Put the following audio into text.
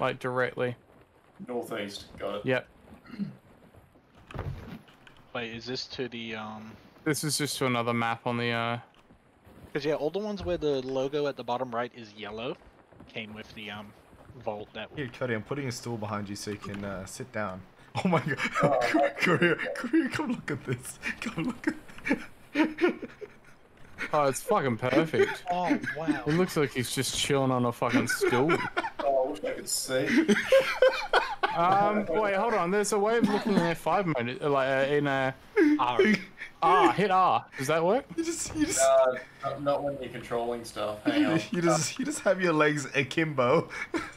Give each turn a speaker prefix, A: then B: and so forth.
A: like directly.
B: Northeast. Got it.
A: Yep.
C: Wait, is this to the um?
A: This is just to another map on the uh.
C: Because yeah, all the ones where the logo at the bottom right is yellow, came with the um vault that.
D: Here, Cody, I'm putting a stool behind you so you can uh, sit down. Oh my god.
B: Oh,
D: Korea, Korea, come look at this. Come look at this.
A: Oh, it's fucking perfect.
C: Oh wow!
A: It looks like he's just chilling on a fucking stool.
B: I could see.
A: Um, wait, hold on. There's a way of looking in F5 mode, like uh, in a
C: R.
A: R. Hit R. Does that work?
D: You just, you just,
B: Uh, not, not when you're controlling stuff. Hang on.
D: you just, you just have your legs akimbo.